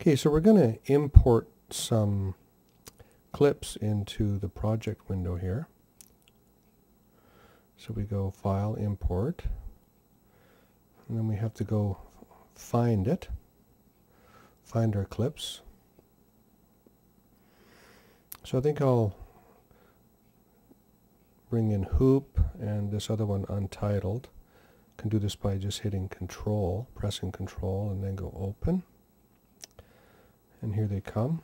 Okay, so we're going to import some clips into the project window here. So we go File, Import, and then we have to go find it, find our clips. So I think I'll bring in Hoop and this other one Untitled. Can do this by just hitting Control, pressing Control, and then go Open and here they come.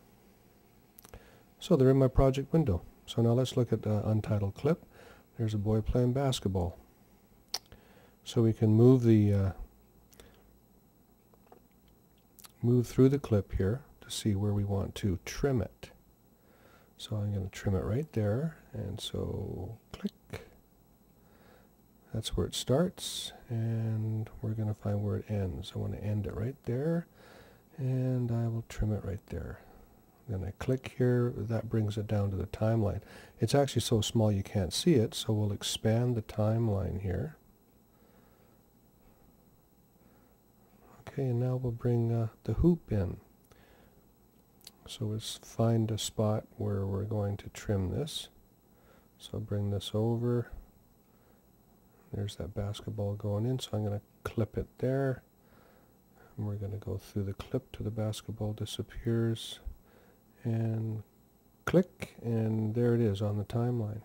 So they're in my project window. So now let's look at the untitled clip. There's a boy playing basketball. So we can move the uh, move through the clip here to see where we want to trim it. So I'm going to trim it right there and so click. That's where it starts and we're going to find where it ends. I want to end it right there and I will trim it right there. Then I click here, that brings it down to the timeline. It's actually so small you can't see it, so we'll expand the timeline here. Okay, and now we'll bring uh, the hoop in. So let's find a spot where we're going to trim this. So bring this over. There's that basketball going in, so I'm going to clip it there and we're going to go through the clip to the basketball disappears. And click and there it is on the timeline.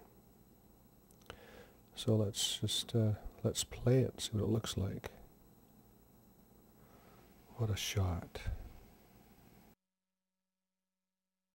So let's just uh, let's play it see what it looks like. What a shot